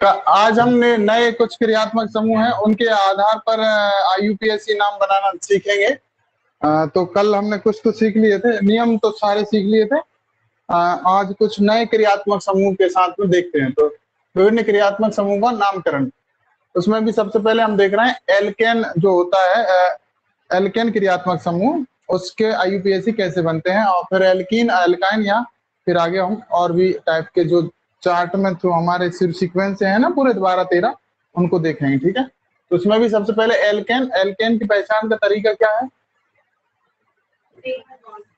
आज हमने नए कुछ क्रियात्मक समूह हैं, उनके आधार पर आईयूपीएससी नाम बनाना सीखेंगे। तो कल हमने कुछ तो सीख लिए थे, नियम तो सारे सीख लिए थे। आज कुछ नए क्रियात्मक समूह के साथ में देखते हैं तो विभिन्न क्रियात्मक समूह का नामकरण। उसमें भी सबसे पहले हम देख रहे हैं, एल्केन जो होता है एल्केन क्रियात्मक समूह, उसके आईयूपीएससी कैसे बनते हैं, और फिर एल्किन, एल्काइन या फिर आगे हम और भी टाइप के जो चार्ट में तो हमारे सिर्फ़ सीक्वेंस है ना पूरे बारह तेरह, उनको देखेंगे ठीक है? तो उसमें भी सबसे पहले एल्केन एल्केन की पहचान का तरीका क्या है?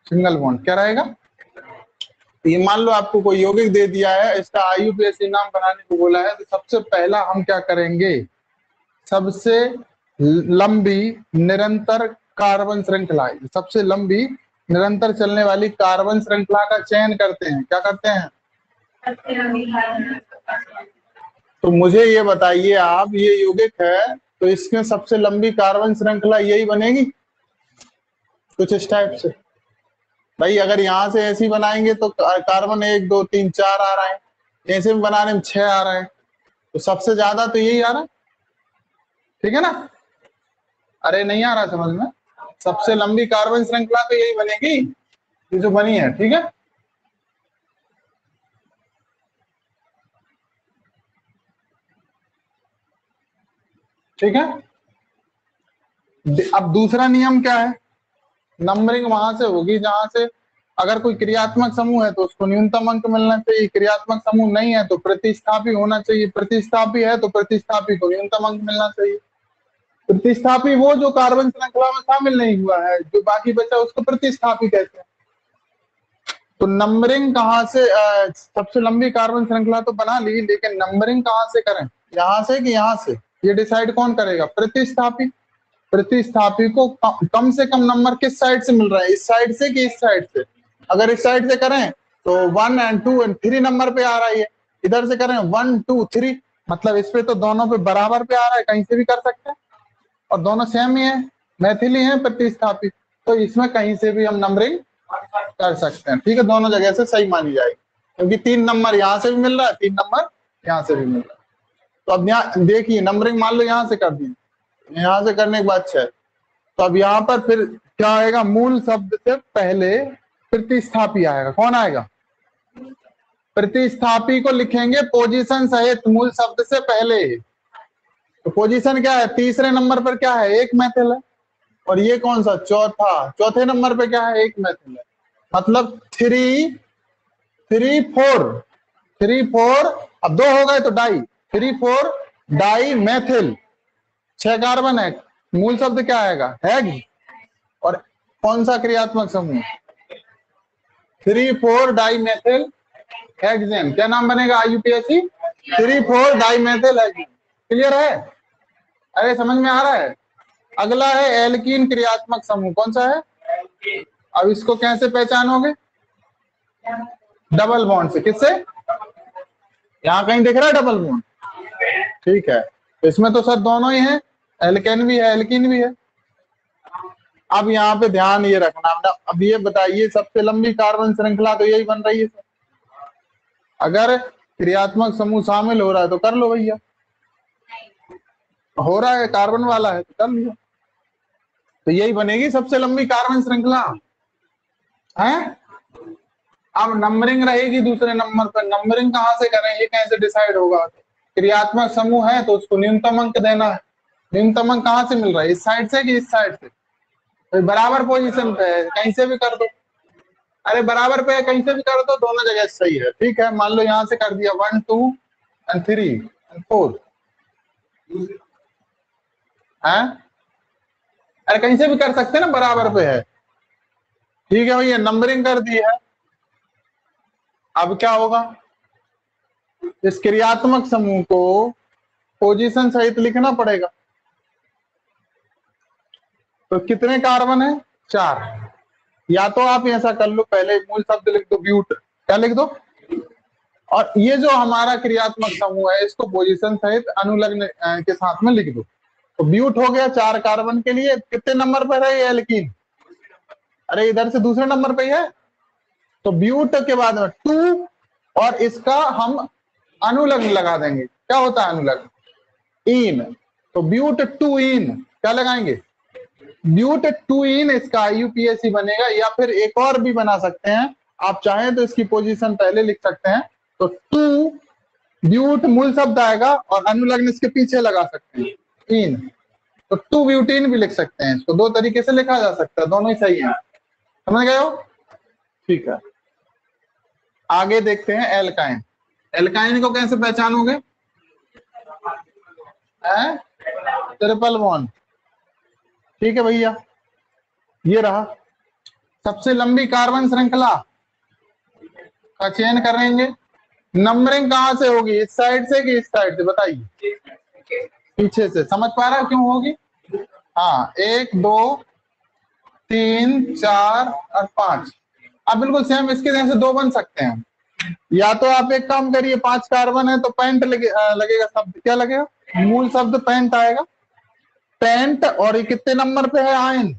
सिंगल बॉन्ड क्या रहेगा? ये मान लो आपको कोई यौगिक दे दिया है, इसका आईयूपीएससी नाम बनाने को बोला है तो सबसे पहला हम क्या करेंगे? सबसे लंबी निरंतर कार्बन श्रृंखला, सबसे लंबी निरंतर चलने वाली कार्बन श्रृंखला का चयन करते हैं। क्या करते हैं? तो मुझे ये बताइए, आप ये यौगिक है तो इसमें सबसे लंबी कार्बन श्रृंखला यही बनेगी? कुछ इस टाइप से। भाई, अगर यहाँ से ऐसी बनाएँगे तो कार्बन एक, दो, तीन, चार आ रहा है। ऐसे में बनाने में छह आ रहा है। तो सबसे ज़्यादा तो यही आ रहा है? ठीक है ना? अरे, नहीं आ रहा समझ में। सबसे लंबी कार्बन श्रृंखला तो यही बनेगी जो बनी है, ठीक है? ठीक है? अब दूसरा नियम क्या है? नंबरिंग वहाँ से होगी, जहाँ से अगर कोई क्रियात्मक समूह है तो उसको न्यूनतम अंक मिलना चाहिए। क्रियात्मक समूह नहीं है तो प्रतिस्थापी होना चाहिए। प्रतिस्थापी है तो प्रतिस्थापी को न्यूनतम अंक मिलना चाहिए। प्रतिस्थापी वो जो कार्बन श्रृंखला में शामिल नहीं हुआ है, जो बाकी बचा उसको प्रतिस्थापी कहते हैं। तो नंबरिंग कहाँ से सबसे लंबी कार्बन श्रृंखला तो बना ली, लेकिन नंबरिंग कहाँ से करें? यहाँ से कि यहाँ से? ये डिसाइड कौन करेगा? प्रतिस्थापी। प्रतिस्थापी को कम, से कम नंबर किस साइड से मिल रहा है? इस साइड से कि इस साइड से? अगर इस साइड से करें तो one and two and three number पे आ रहा है इधर से करें वन टू थ्री मतलब इस पे तो दोनों पे बराबर पे आ रहा है कहीं से भी कर सकते हैं। और दोनों सेम ही है मैथिली है प्रतिस्थापी। तो इसमें कहीं से भी हम नंबरिंग कर सकते हैं। ठीक है दोनों जगह से सही मानी जाएगी। क्योंकि तीन नंबर यहाँ से भी मिल रहा है तीन नंबर यहाँ से भी मिल रहा है। तो अब यहाँ, देखिए नंबरिंग मान लो यहाँ से कर दी यहाँ से करने के बाद छह। तो अब यहाँ पर फिर क्या आएगा? मूल शब्द से पहले प्रतिस्थापी आएगा। कौन आएगा? प्रतिस्थापी को लिखेंगे पोजीशन सहित मूल शब्द से पहले। तो पोजीशन क्या है? तीसरे नंबर पर क्या है? एक मैथिल है। और ये कौन सा? चौथा। चौथे नंबर पे क्या है? एक मैथिल है। मतलब three three four three four अब दो हो गए तो di three four di methyl छह कार्बन है। मूल शब्द क्या आएगा? हैग और कौन सा क्रियात्मक समूह? Three four di methyl hexane क्या नाम बनेगा IUPAC three four di methyl clear है? अरे, समझ में आ रहा है? अगला है एल्कीन क्रियात्मक समूह। कौन सा है? अब इसको कैसे पहचानोगे? डबल बॉन्ड से। किससे? यहाँ कहीं दिख रहा है डबल बॉन्ड ठीक है। इसमें तो सर दोनों ही हैं, एल्केन भी है, एल्किन भी है। अब यहाँ पे ध्यान ये रखना, अब ये बताइए, सबसे लंबी कार्बन श्रृंखला तो यही बन रही है सर। अगर क्रियात्मक समूह शामिल हो रहा है तो कर लो भैया। हो रहा है, कार्बन वाला है तो कर लिया। तो यही बनेगी सबसे लंबी कार्बन श्रृंखला। है? अब नंबरिंग रहेगी दूसरे नंबर पर नंबरिंग कहाँ से करें, ये कैसे डिसाइड होगा? क्रियात्मक समूह है तो उसको न्यूनतम अंक देना है। न्यूनतम अंक कहाँ से मिल रहा है? इस साइड से कि इस साइड से? तो बराबर पोजीशन पे है, कहीं से भी कर दो। अरे बराबर पे है, कहीं से भी कर दो, दोनों जगह सही है। ठीक है, मान लो यहाँ से कर दिया one two and three and four है? अरे कहीं से भी कर सकते ना, बराबर पे है। ठीक है भैया नंबरिंग कर दी है। अब क्या होगा? इस क्रियात्मक समूह को पोजीशन सहित लिखना पड़ेगा। तो कितने कार्बन है? चार। या तो आप ऐसा कर लो, पहले मूल शब्द लिख दो ब्यूट क्या लिख दो? और ये जो हमारा क्रियात्मक समूह है, इसको पोजीशन सहित अनुलग्न के साथ में लिख दो। तो ब्यूट हो गया चार कार्बन के लिए। कितने नंबर पर है ये एल्कीन अरे, इधर से दूसरे नंबर पे है तो ब्यूट के बाद में टू और इसका हम अनुलग्न लगा देंगे। क्या होता है अनुलग्न? इन तो ब्यूट टू इन क्या लगाएँगे? ब्यूट टू इन इसका यूपीएससी बनेगा या फिर एक और भी बना सकते हैं। आप चाहें तो इसकी पोजीशन पहले लिख सकते हैं। तो टू ब्यूट मूल शब्द आएगा और अनुलग्न इसके पीछे लगा सकते हैं। इन तो टू ब्यूटीन भी लिख सकते हैं। इसको दो तरीके से लिखा जा सकता है। दोनों ही सही है। समझ गए हो? ठीक है। आगे देखते हैं एल्काइन। एल्काइन को कैसे पहचानोगे? ट्रिपल बॉन्ड ठीक है भैया, ये रहा। सबसे लंबी कार्बन श्रृंखला का चयन करेंगे। नंबरिंग कहाँ से होगी? इस साइड से कि इस साइड से? बताइए। पीछे से। समझ पा रहा क्यों होगी? हाँ एक, दो, तीन, चार और पाँच। अब बिल्कुल सेम इसके जैसे दो बन सकते हैं। या तो आप एक काम करिए पाँच कार्बन है तो पेंट लगे, लगेगा शब्द। क्या लगेगा? मूल शब्द पेंट आएगा। पेंट और ये कितने नंबर पे है yne?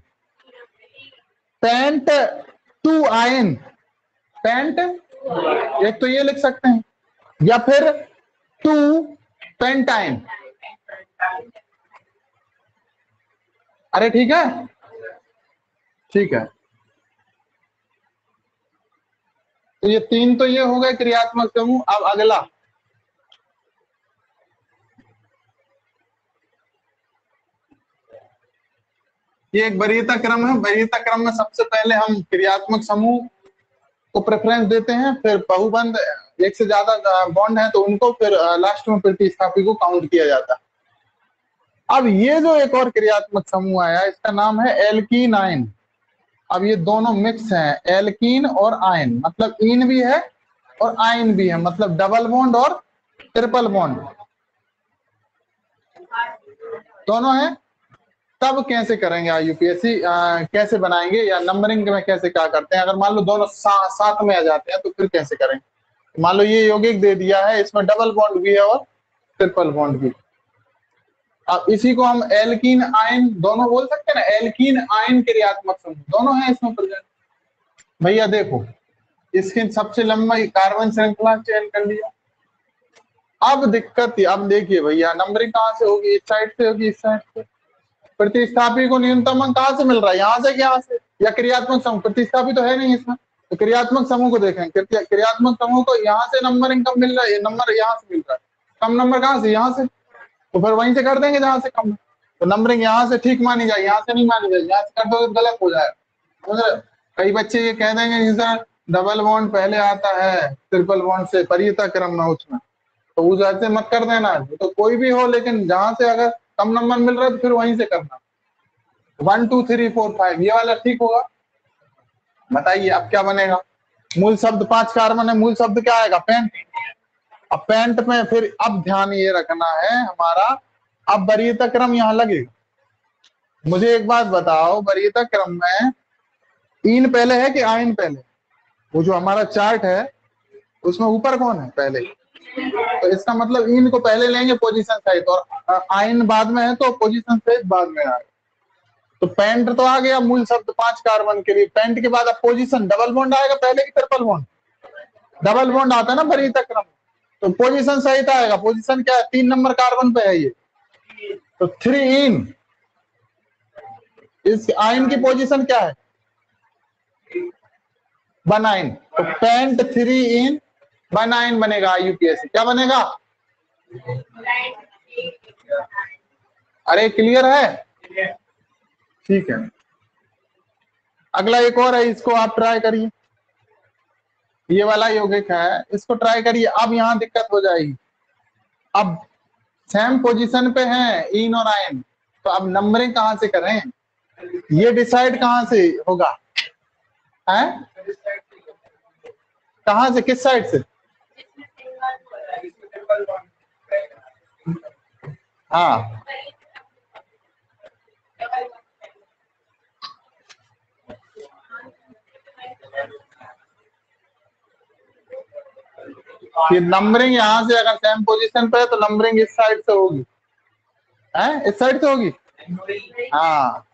Pent two yne. Pent एक तो ये लिख सकते हैं। या फिर टू पेंटाइन। अरे ठीक है। ठीक है। तो ये तीन तो ये हो गए क्रियात्मक समूह, अब अगला। ये एक वरीयता क्रम है। वरीयता क्रम में सबसे पहले हम क्रियात्मक समूह को प्रेफरेंस देते हैं, फिर बहुबंद एक से ज़्यादा बॉन्ड है तो उनको, फिर लास्ट में प्रतिस्थापी को काउंट किया जाता है। अब ये जो एक और क्रियात्मक समूह आया, इसका नाम है एल्कीन आयन अब ये दोनों मिक्स हैं एल्कीन और आयन मतलब इन भी है और आयन भी है मतलब डबल बॉन्ड और ट्रिपल बॉन्ड दोनों है? तब कैसे करेंगे यूपीएससी कैसे बनाएँगे या नंबरिंग में कैसे क्या करते हैं? अगर मान लो दोनों सा, साथ में आ जाते हैं तो फिर कैसे करेंगे मान लो ये यौगिक दे दिया है इसमें डबल बॉन्ड भी है और ट्रिपल बॉन्ड भी। अब इसी को हम एल्कीन आयन दोनों बोल सकते हैं ना? एल्कीन आयन क्रियात्मक समूह। दोनों है इसमें प्रेजेंट भैया देखो, इसकी सबसे लंबा कार्बन श्रृंखला चयन कर लिया। अब दिक्कत अब देखिए भैया, नंबरिंग कहाँ से होगी? इस साइड से होगी, इस साइड से? प्रतिस्थापी को न्यूनतम अंक कहाँ से मिल रहा है? यहाँ से यहाँ से? या क्रियात्मक समूह? प्रतिस्थापी तो है नहीं इसमें। तो क्रियात्मक समूह को देखें। क्रियात्मक समूह को यहाँ से नंबर इनकम मिल रहा है? नंबर यहाँ से मिल रहा है। कम नंबर कहाँ से? यहाँ से। तो फिर वहीं से कर देंगे जहाँ से कम तो नंबरिंग यहाँ से ठीक मानी जाए, यहाँ से नहीं मानी जाए, यहाँ से कर दो तो गलत हो जाए कई बच्चे ये कह देंगे सर डबल बॉन्ड पहले आता है ट्रिपल बॉन्ड से परियता क्रम में उसमें तो उस ऐसे मत कर देना। तो कोई भी हो, लेकिन जहाँ से अगर कम नंबर मिल रहा है तो फिर वहीं से करना। One two three four five ये वाला ठीक होगा। बताइए, अब क्या बनेगा? मूल शब्द पाँच कार्बन है मूल शब्द क्या आएगा? पेंट अब पेंट में फिर अब ध्यान ये रखना है हमारा, अब वरीयता क्रम यहाँ लगेगा मुझे एक बात बताओ वरीयता क्रम में इन पहले है कि आइन पहले? वो जो हमारा चार्ट है, उसमें ऊपर कौन है पहले? तो इसका मतलब इन को पहले लेंगे पोजीशन सहित और आइन बाद में है तो पोजीशन सहित बाद में आएगा तो पेंट तो आ गया मूल शब्द पाँच कार्बन के लिए। पेंट के बाद अब पोजीशन डबल बॉन्ड आएगा, पहले की ट्रिपल बॉन्ड डबल बॉन्ड आता है ना भरीता क्रम तो पोजीशन सहित आएगा। पोजीशन क्या है? तीन नंबर कार्बन पे है ये। तो थ्री इन इस आइन की पोजीशन क्या है? वन आइन तो paint three in one yne बनेगा यूपीएससी क्या बनेगा? अरे क्लियर है? ठीक है। अगला एक और है, इसको आप ट्राई करिए। ये वाला यौगिक है, इसको ट्राई करिए, अब यहाँ दिक्कत हो जाएगी। अब सेम पोजीशन पे है, इन और आयन। तो अब नंबरिंग कहाँ से करें? ये डिसाइड कहाँ से होगा? है? कहाँ से, किस साइड से? हाँ। ये नंबरिंग यहाँ से अगर सेम पोजीशन पे है तो नंबरिंग इस साइड से होगी। है? इस साइड से होगी? हाँ।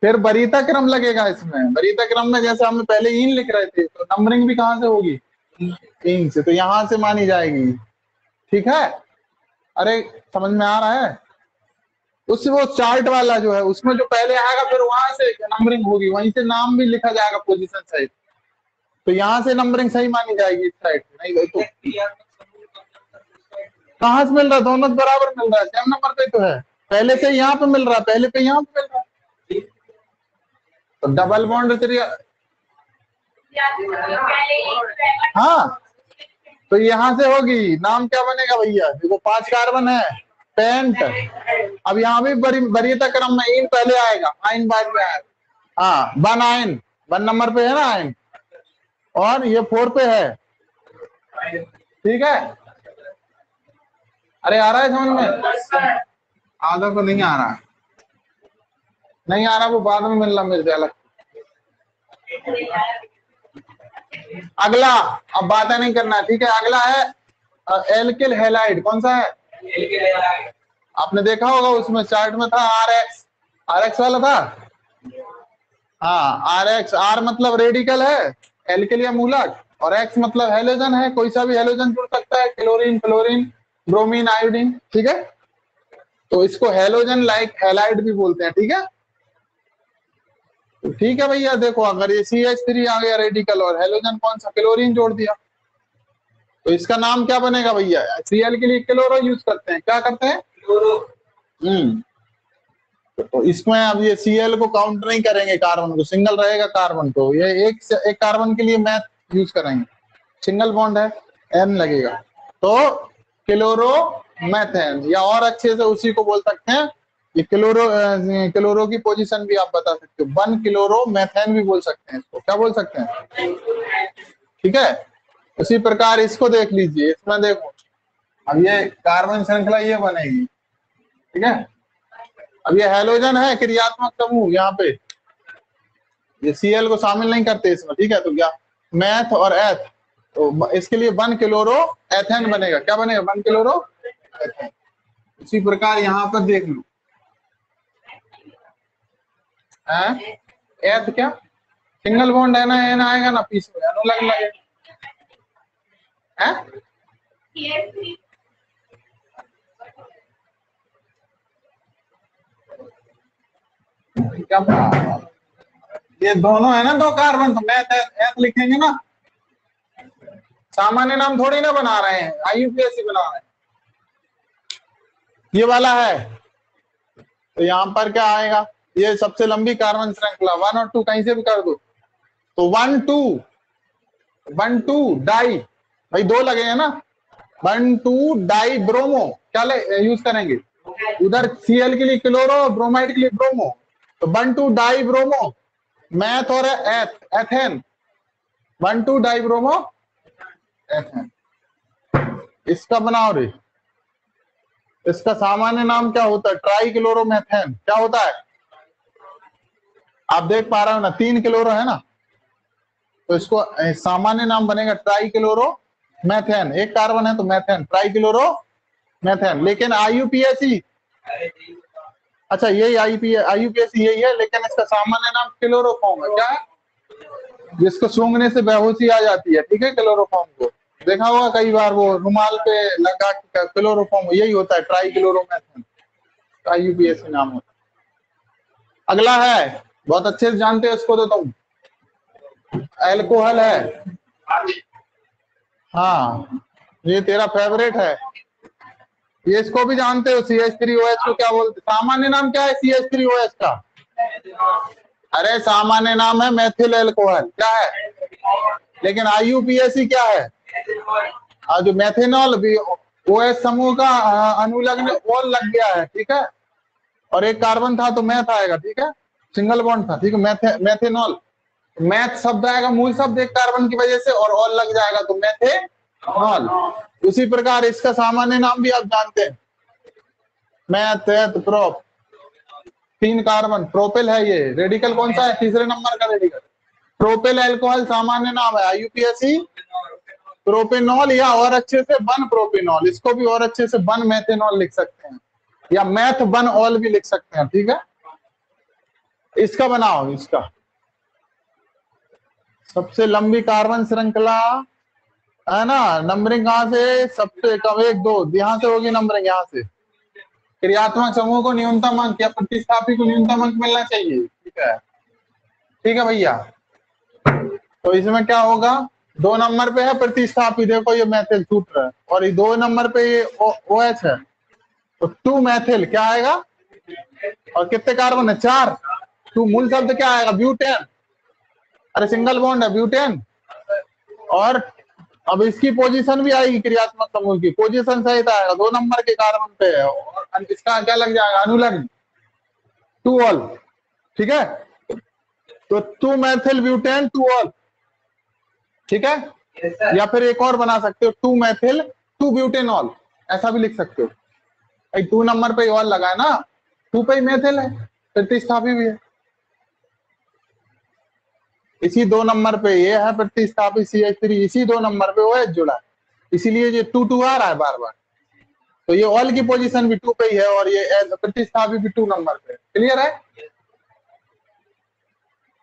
फिर बरीता क्रम लगेगा इसमें। बरीता क्रम में जैसे हम पहले इन लिख रहे थे तो नंबरिंग भी कहाँ से होगी? इन से। तो यहाँ से मानी जाएगी। ठीक है? अरे, समझ में आ रहा है? उससे वो चार्ट वाला जो है, उसमें जो पहले आएगा, फिर वहाँ से नंबरिंग होगी। वहीं से नाम भी लिखा जाएगा पोजीशन सहित तो यहाँ से नंबरिंग सही मानी जाएगी इस साइड नहीं तो कहाँ से मिल रहा? दोनों बराबर मिल रहा है। सेम नंबर पे तो है। पहले से यहाँ पे मिल रहा है पहले पे यहाँ पे मिल रहा। है तो डबल बॉन्ड हाँ तो यहाँ से होगी। नाम क्या बनेगा भैया? देखो, पाँच कार्बन है पेंट अब यहाँ भी बरी वरीयता क्रम में इन पहले आएगा आइन बाद में आएगा। हाँ वन आइन वन नंबर पे है ना आइन और ये फोर पे है। ठीक है? अरे आ रहा है समझ में? आधा को नहीं आ रहा। नहीं आ रहा वो बाद में मिलना मेरे अलग अगला अब बातें नहीं करना ठीक है? अगला है एल्किल हेलाइड कौन सा है? आपने देखा होगा उसमें चार्ट में था आर एक्स। आर एक्स वाला था? हाँ आर एक्स आर मतलब रेडिकल है। एल के लिए मूलक और एक्स मतलब हेलोजन है कोई सा भी हेलोजन जुड़ सकता है क्लोरीन फ्लोरीन ब्रोमीन आयोडीन ठीक है? तो इसको हेलोजन लाइक हेलाइड भी बोलते हैं ठीक है? तो ठीक है भैया देखो अगर ये सी एच थ्री आ गया रेडिकल और हेलोजन कौन सा? क्लोरीन जोड़ दिया। तो इसका नाम क्या बनेगा भैया? सी एल के लिए क्लोरो यूज़ करते हैं। क्या करते हैं? हम्म। तो इसमें अब ये सी एल को काउंट नहीं करेंगे कार्बन को सिंगल रहेगा कार्बन तो ये एक एक कार्बन के लिए मैथ यूज़ करेंगे। सिंगल बॉन्ड है एन लगेगा। तो क्लोरो मैथेन या और अच्छे से उसी को बोल सकते हैं। ये क्लोरो क्लोरो की पोजीशन भी आप बता सकते हो। वन क्लोरो मैथेन भी बोल सकते हैं इसको। क्या बोल सकते हैं? ठीक है? उसी प्रकार इसको देख लीजिए। इसमें देखो, अब ये कार्बन श्रृंखला ये बनेगी। ठीक है? अब ये हेलोजन है, क्रियात्मक समूह यहाँ पे। ये सीएल को शामिल नहीं करते इसमें, ठीक है? तो क्या? मैथ और एथ तो इसके लिए वन क्लोरो एथेन बनेगा। क्या बनेगा? वन क्लोरो इसी प्रकार यहाँ पर देख लो। एथ क्या? सिंगल बॉन्ड है ना एन आएगा ना पीस में अलग लगेगा ये दोनों है ना, दो कार्बन तो मैथ एथ लिखेंगे ना। सामान्य नाम थोड़ी ना बना रहे हैं आईयूपीएससी बना रहे हैं। ये वाला है। तो यहाँ पर क्या आएगा? ये सबसे लंबी कार्बन श्रृंखला वन और टू कहीं से भी कर दो। तो one two one two di भाई दो लगे हैं ना। वन टू डाई ब्रोमो क्या यूज़ करेंगे? उधर सीएल के लिए क्लोरो ब्रोमाइड के लिए ब्रोमो तो one two di bromo meth और eth ethane one two di bromo ethane इसका बनाओ रे। इसका सामान्य नाम क्या होता है? ट्राई क्लोरोमेथेन क्या होता है? आप देख पा रहे हो ना, तीन क्लोरो है ना? तो इसको सामान्य नाम बनेगा ट्राई क्लोरो मैथेन एक कार्बन है तो मैथेन ट्राई क्लोरो मैथेन लेकिन आईयूपीएससी अच्छा यही आईपी आईयूपीएससी यही है, लेकिन इसका सामान्य नाम क्लोरोफॉर्म है। क्या? जिसको सूंघने से बेहोशी आ जाती है, ठीक है, क्लोरोफॉर्म को। देखा होगा कई बार वो रुमाल पे लगा क्लोरोफॉर्म, यही होता है ट्राई क्लोरोमेथन आईयूपीएससी नाम होता है। अगला है, बहुत अच्छे से जानते हैं इसको तो तुम। एल्कोहल है। हाँ ये तेरा फेवरेट है। ये इसको भी जानते हो? C H three O H को क्या बोलते? सामान्य नाम क्या है C H three O H का? अरे, सामान्य नाम है मैथिल एल्कोहल क्या है? लेकिन आईयूपीएससी क्या है? जो मैथेनॉल भी ओ एच समूह का अनुलग्न ओल लग गया है, ठीक है? और एक कार्बन था तो मैथ आएगा, ठीक है? सिंगल बॉन्ड था, ठीक है? मैथे मैथेनॉल मैथ शब्द आएगा, मूल शब्द एक कार्बन की वजह से और ऑल लग जाएगा तो मैथेनॉल उसी प्रकार इसका सामान्य नाम भी आप जानते हैं। मैथ प्रोप तीन कार्बन प्रोपेल है ये। रेडिकल कौन सा है? तीसरे नंबर का रेडिकल प्रोपेल एल्कोहल सामान्य नाम है। आईयूपीएससी प्रोपेनॉल या और अच्छे से बन प्रोपेनॉल इसको भी और अच्छे से बन मैथेनॉल लिख सकते हैं। या मैथ बन ऑल भी लिख सकते हैं, ठीक है? इसका बनाओ, इसका। सबसे लंबी कार्बन श्रृंखला है ना? नंबरिंग कहाँ से? सबसे कम एक दो। यहाँ से होगी नंबरिंग, यहाँ से। क्रियात्मक समूह को न्यूनतम अंक या प्रतिस्थापी को न्यूनतम अंक मिलना चाहिए। ठीक है? ठीक है भैया। तो इसमें क्या होगा? दो नंबर पे है प्रतिस्थापी। देखो, ये मैथिल सूत्र है। और ये दो नंबर पे ये ओ एच है। तो टू मैथिल क्या आएगा? और कितने कार्बन है? चार। टू मूल शब्द क्या आएगा? ब्यूटेन अरे सिंगल बॉन्ड है ब्यूटेन और अब इसकी पोजीशन भी आएगी क्रियात्मक समूह की। पोजीशन सहित आएगा। दो नंबर के कार्बन पे है। और इसका क्या लग जाएगा? अनुलग्न। टू ऑल ठीक है? तो two methyl butane two ol ठीक है? Yes, या फिर एक और बना सकते हो। Two methyl two butane ol ऐसा भी लिख सकते हो। भाई टू नंबर पे ऑल लगा है ना? टू पे मैथिल है। प्रतिस्थापी भी है। इसी दो नंबर पे ये है प्रतिस्थापी सी एच थ्री इसी दो नंबर पे वो एच जुड़ा। है इसीलिए ये टू टू आ रहा है बार बार। तो ये ऑल की पोजीशन भी टू पे ही है और ये प्रतिस्थापी भी टू नंबर पे क्लियर है?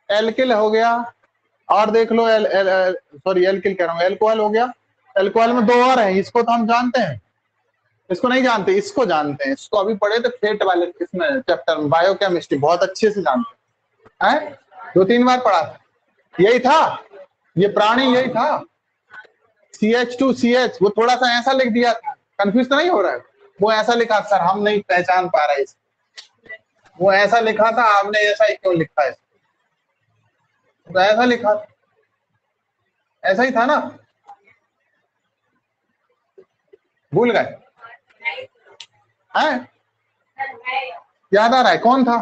एल्किल हो गया। और देख लो एल, एल, सॉरी एल्किल कह रहा हूँ। एल्कोहल हो गया। एल्कोहल में दो और हैं। इसको तो हम जानते हैं। इसको नहीं जानते इसको जानते हैं। इसको अभी पढ़े तो फेट वाले इसमें चैप्टर में। बायोकेमिस्ट्री बहुत अच्छे से जानते हैं? दो तीन बार पढ़ा था। यही था। ये प्राणी यही था। C H two C H वो थोड़ा सा ऐसा लिख दिया। था कंफ्यूज तो नहीं हो रहा है? वो ऐसा लिखा, सर, हम नहीं पहचान पा रहे वो ऐसा लिखा था, आपने ऐसा ही क्यों लिखा है तो ऐसा लिखा। ऐसा ही था ना? भूल गए। याद आ रहा है? कौन था?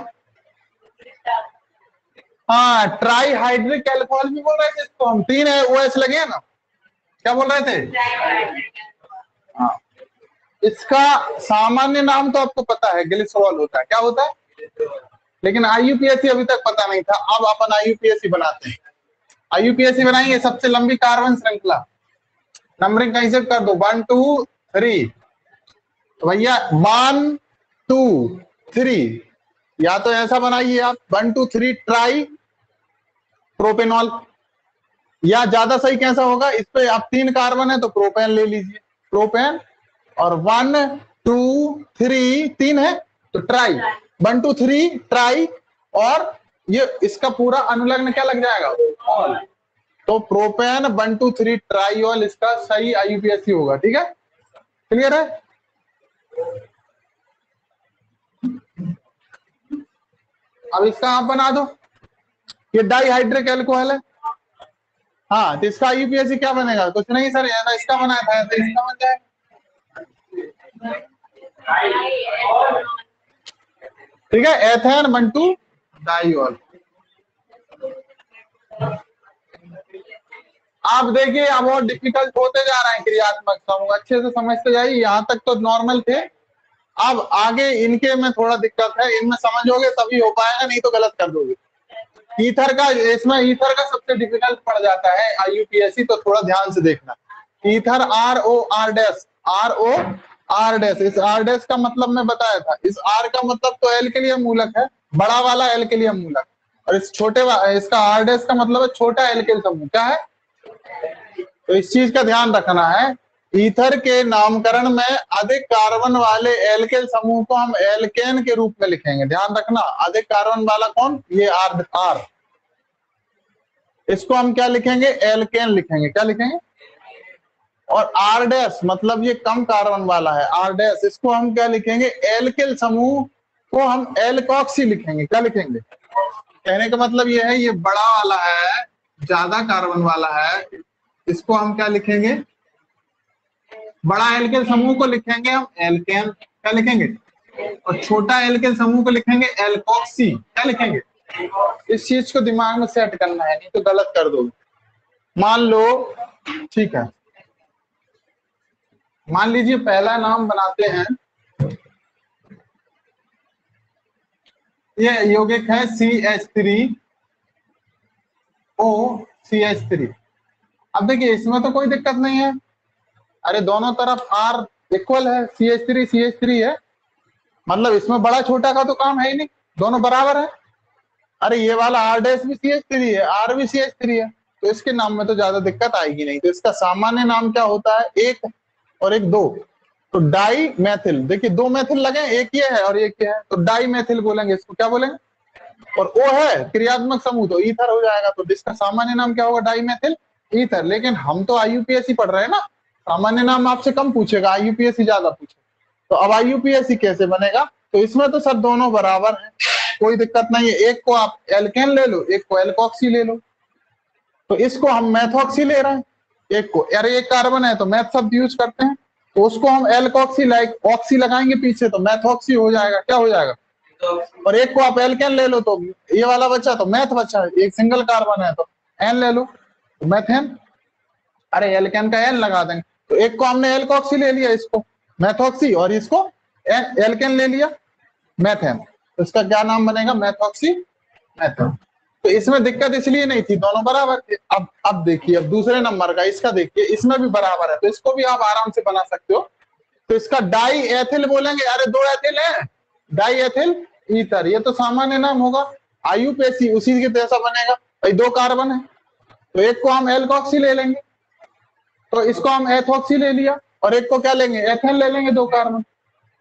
हाँ ट्राई हाइड्रिक एल्कोहल भी बोल रहे थे इसको हम। तीन है ओ एस लगे ना? क्या बोल रहे थे? हाँ। इसका सामान्य नाम तो आपको पता है ग्लिसरॉल होता है। क्या होता है? लेकिन आईयूपीएससी अभी तक पता नहीं था। अब अपन आईयूपीएससी बनाते हैं। आईयूपीएससी बनाएँगे सबसे लंबी कार्बन श्रृंखला। नंबरिंग कहीं से कर दो। वन टू थ्री तो भैया वन टू थ्री या तो ऐसा बनाइए आप। One two three tri propanol. या ज़्यादा सही कैसा होगा? इस पे आप तीन कार्बन है तो प्रोपेन ले लीजिए। प्रोपेन और वन, टू, थ्री, तीन है तो tri. One, two, three, tri. और ये इसका पूरा अनुलग्न क्या लग जाएगा? ऑल तो propane, one, two, three, tri ol इसका सही आईयूपीएससी होगा, ठीक है? क्लियर है? अब इसका आप बना दो। ये डाईहाइड्रिक एल्कोहल है। हाँ तो इसका यूपीएससी क्या बनेगा? कुछ नहीं सर ऐसा इसका बनाया था तो इसका बन जाए ठीक है, एथेन वन टू डाईऑल आप देखिए, अब और डिफ़िकल्ट होते जा रहे हैं क्रियात्मक समूह। अच्छे से समझते जाइए, यहाँ तक तो नॉर्मल थे। अब आगे इनके में थोड़ा दिक्कत है, इनमें समझोगे तभी हो पाएगा, नहीं तो गलत कर दोगे। ईथर का, इसमें ईथर का सबसे डिफ़िकल्ट पड़ जाता है आईयूपीएससी तो थोड़ा ध्यान से देखना। Ether R O R dash R O R dash इस आर डैश का मतलब मैं बताया था। इस आर का मतलब तो एल के लिए मूलक है, बड़ा वाला एल के लिए मूलक। और इस छोटे इसका आर डैश का मतलब है छोटा एल के समूह क्या है? तो इस चीज़ का ध्यान रखना है। ईथर के नामकरण में अधिक कार्बन वाले एल्केल समूह को हम एल्केन के रूप में लिखेंगे। ध्यान रखना, अधिक कार्बन वाला कौन? ये आर आर। इसको हम क्या लिखेंगे? एल्केन लिखेंगे। क्या लिखेंगे? और आर मतलब ये कम कार्बन वाला है, आर इसको हम क्या लिखेंगे? एल्केल समूह को हम एलकॉक्सी लिखेंगे। क्या लिखेंगे? कहने का मतलब ये है, ये बड़ा वाला है, ज़्यादा कार्बन वाला है, इसको हम क्या लिखेंगे? बड़ा एल्केल समूह को लिखेंगे हम एल्केन क्या लिखेंगे? और छोटा एल्केल समूह को लिखेंगे एल्कोक्सी क्या लिखेंगे? इस चीज़ को दिमाग में सेट करना है, नहीं तो गलत कर दो मान लो, ठीक है। मान लीजिए पहला नाम बनाते हैं। ये यौगिक है C H three O C H three अब देखिए, इसमें तो कोई दिक्कत नहीं है। अरे दोनों तरफ़ आर इक्वल है C H three C H three है। मतलब इसमें बड़ा छोटा का तो काम है ही नहीं, दोनों बराबर है। अरे ये वाला आर डैश भी सी एच थ्री है आर भी सी एच थ्री है। तो इसके नाम में तो ज़्यादा दिक्कत आएगी नहीं। तो इसका सामान्य नाम क्या होता है? एक और एक दो। तो डाई मैथिल देखिए दो मैथिल लगे, एक ये है और एक ये है। तो डाई मैथिल बोलेंगे, इसको क्या बोलेंगे? और ओ है, क्रियात्मक समूह तो ईथर हो जाएगा। तो जिसका सामान्य नाम क्या होगा? डाई मैथिल ईथर लेकिन हम तो आईयूपीएससी पढ़ रहे हैं ना। सामान्य नाम आपसे कम पूछेगा आईयूपीएससी ज़्यादा पूछेगा। तो अब आईयूपीएससी कैसे बनेगा? तो इसमें तो सर दोनों बराबर है। कोई दिक्कत नहीं है। एक को आप एल्केन ले लो, एक को एल्कोक्सी ले लो। तो इसको हम मैथोक्सी ले रहे हैं। एक को, अरे एक कार्बन है तो मैथ शब्द यूज़ करते हैं। तो उसको हम एल्कोक्सी लाइक ऑक्सी लगाएँगे पीछे तो मैथोक्सी हो जाएगा। क्या हो जाएगा? और एक को आप एल्केन ले लो तो ये वाला बच्चा तो मैथ बच्चा है एक सिंगल कार्बन है तो एन ले लो। तो मैथेन अरे एल्केन का एन लगा देंगे। तो एक को हमने एल्कोक्सी ले लिया इसको मैथोक्सी और इसको एल्केन ले लिया मैथेन तो इसका क्या नाम बनेगा? मैथोक्सी मैथेन तो इसमें दिक्कत इसलिए नहीं थी, दोनों बराबर थे। अब अब देखिए, अब दूसरे नंबर का, इसका देखिए, इसमें भी बराबर है। तो इसको भी आप आराम से बना सकते हो। तो इसका डाई एथिल बोलेंगे, अरे दो एथिल है। डाई एथिल ईथर ये तो सामान्य नाम होगा। आयुपेसी उसी के जैसा बनेगा। भाई दो कार्बन है। तो एक को हम एल्कोक्सी ले लेंगे। तो इसको हम एथोक्सी ले लिया और एक को क्या लेंगे एथेन ले लेंगे दो कार्बन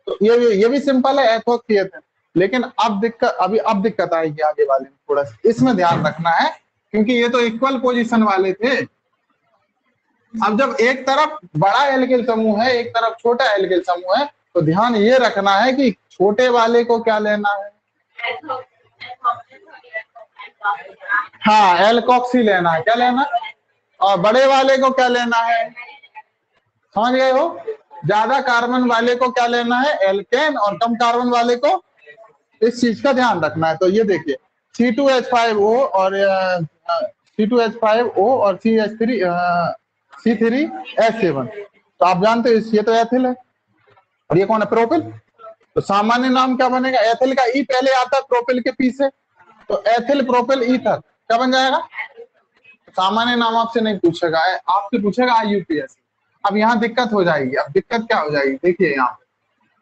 तो ये भी ये भी सिंपल है एथोक्सी एथेन लेकिन अब दिक्कत अभी अब दिक्कत आएगी आगे वाले में थोड़ा सा इसमें ध्यान रखना है क्योंकि ये तो इक्वल पोजीशन वाले थे अब जब एक तरफ़ बड़ा एल्किल समूह है एक तरफ़ छोटा एल्किल समूह है तो ध्यान ये रखना है कि छोटे वाले को क्या लेना है हाँ एल्कॉक्सी लेना है क्या लेना और बड़े वाले को क्या लेना है? समझ गए हो? ज़्यादा कार्बन वाले को क्या लेना है? एल्केन, और कम कार्बन वाले को इस चीज़ का ध्यान रखना है। तो ये देखिए C two H five O और C two H five O और C H three C three H seven तो आप जानते हो ये तो एथिल है। और ये कौन है? प्रोपिल तो सामान्य नाम क्या बनेगा? एथिल का ई पहले आता है प्रोपिल के पीछे। तो एथिल प्रोपिल ईथर क्या बन जाएगा? सामान्य नाम आपसे नहीं पूछेगा आपसे पूछेगा आई यूपीएससी अब यहाँ दिक्कत हो जाएगी। अब दिक्कत क्या हो जाएगी? देखिए यहाँ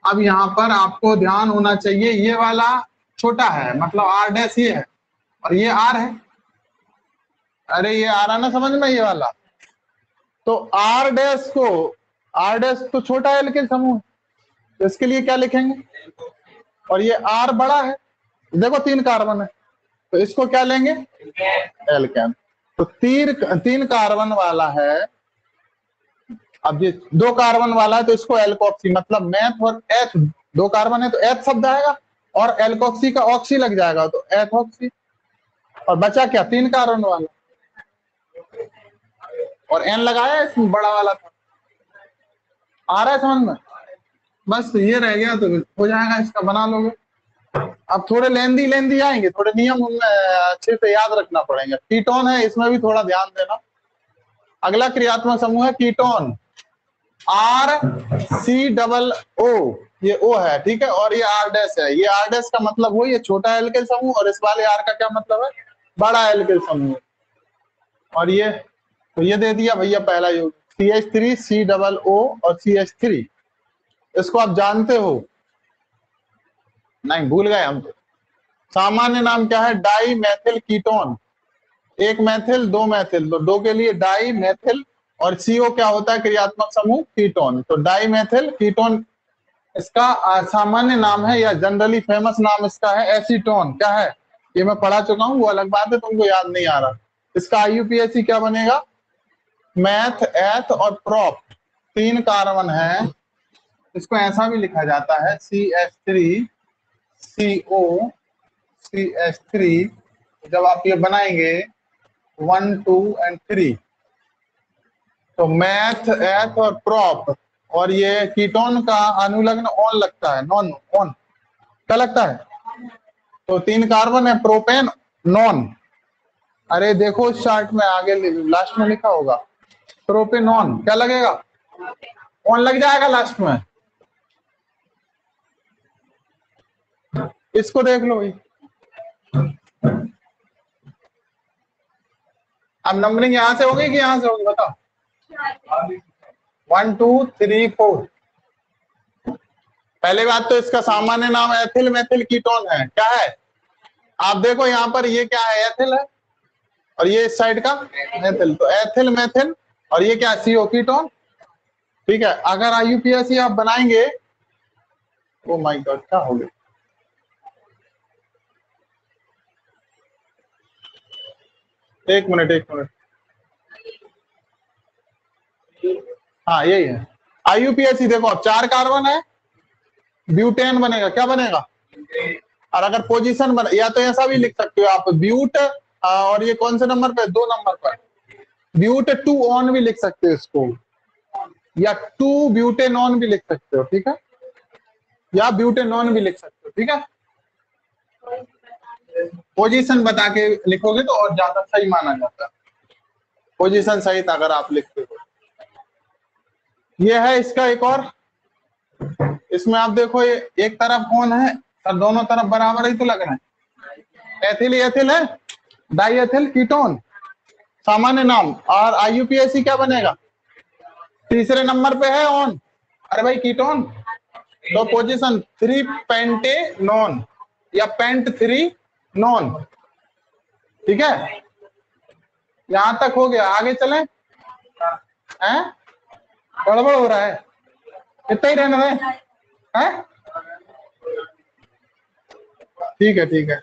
अब यहाँ पर आपको ध्यान होना चाहिए, ये वाला छोटा है मतलब आर डैश ये है। और ये आर है। अरे ये आर आना समझ में ये वाला? तो आर डैश को आर डैश तो छोटा है लेकिन समूह तो इसके लिए क्या लिखेंगे? और ये आर बड़ा है। देखो तीन कार्बन है। तो इसको क्या लेंगे? एल्केन तो तीन तीन कार्बन वाला है। अब ये दो कार्बन वाला है तो इसको एल्कोक्सी मतलब मैथ और एथ दो कार्बन है तो एथ शब्द आएगा, और एल्कोक्सी का ऑक्सी लग जाएगा तो एथोक्सी और बचा क्या? तीन कार्बन वाला। और एन लगाया इसमें, बड़ा वाला था। आ रहा है समझ में? बस ये रह गया तो हो जाएगा इसका, बना लोगे। अब थोड़े लेंदी लेंदी आएँगे, थोड़े नियम अच्छे से याद रखना पड़ेगा। कीटोन है, इसमें भी थोड़ा ध्यान देना। अगला क्रियात्मक समूह है ketone. R C double O, ये ओ है, ठीक है? और ये आर डैश है। ये आर डैश का मतलब वो ये छोटा एल्किल समूह और इस वाले आर का क्या मतलब है? बड़ा एल्किल समूह। और ये तो ये दे दिया भैया पहला योग C H three C double O और सी एच थ्री इसको आप जानते हो? नहीं, भूल गए हम। सामान्य नाम क्या है? Di methyl ketone. एक मैथिल, दो मैथिल। तो दो के लिए डाई मैथिल और सीओ क्या होता है? क्रियात्मक समूह कीटोन। तो डाई मैथिल कीटोन, इसका सामान्य नाम है या जनरली फ़ेमस नाम इसका है एसीटोन। क्या है? ये मैं पढ़ा चुका हूँ, वो अलग बात है, तुमको याद नहीं आ रहा। इसका आईयूपीएससी क्या बनेगा? मैथ, एथ और प्रॉप। तीन कार्बन है। इसको ऐसा भी लिखा जाता है, C S three. C O C H three जब आप ये बनाएँगे वन टू एंड थ्री तो मैथ एथ और प्रॉप और ये कीटोन का अनुलग्न ऑन लगता है नॉन ऑन क्या लगता है? तो तीन कार्बन है प्रोपेन नॉन अरे देखो इस चार्ट में आगे लास्ट में लिखा होगा प्रोपेनॉन क्या लगेगा? ऑन लग जाएगा लास्ट में। इसको देख लो भाई। अब नंबरिंग यहाँ से होगी कि यहाँ से होगी, बताओ। वन टू थ्री फोर पहले बात तो इसका सामान्य नाम एथिल मेथिल कीटोन है। क्या है? आप देखो यहाँ पर ये क्या है एथिल है? और ये इस साइड का मेथिल तो एथिल मेथिल और ये क्या सीओ कीटोन ठीक है, अगर आईयूपीएसी आप बनाएँगे ओ माय गॉड क्या हो गया? एक मिनट एक मिनट। हाँ यही है। आईयूपीएसी देखो, चार कार्बन है ब्यूटेन बनेगा। क्या बनेगा? और अगर पोजीशन बन, या तो ऐसा भी लिख सकते हो आप ब्यूट और ये कौन से नंबर पे दो नंबर पर ब्यूट टू ऑन भी लिख सकते हो इसको। या टू ब्यूटेनॉन भी लिख सकते हो, ठीक है? या ब्यूटेनॉन भी लिख सकते हो, ठीक है? पोजीशन बता के लिखोगे तो और ज़्यादा सही माना जाता है। पोजीशन सहित अगर आप लिखते हो। ये है इसका एक और। इसमें आप देखो ये एक तरफ़ कौन है सर दोनों तरफ़ बराबर ही तो लग रहा है। एथिल एथिल है। डाई एथिल कीटोन सामान्य नाम। और आईयूपीएसी क्या बनेगा? तीसरे नंबर पे है ऑन अरे भाई कीटोन तो पोजीशन थ्री पेंटे नॉन या पेंट थ्री नॉन। ठीक है? यहाँ तक हो गया। आगे चले। हैं? गड़बड़ हो रहा है। इतना ही रहना है हैं? ठीक है ठीक है।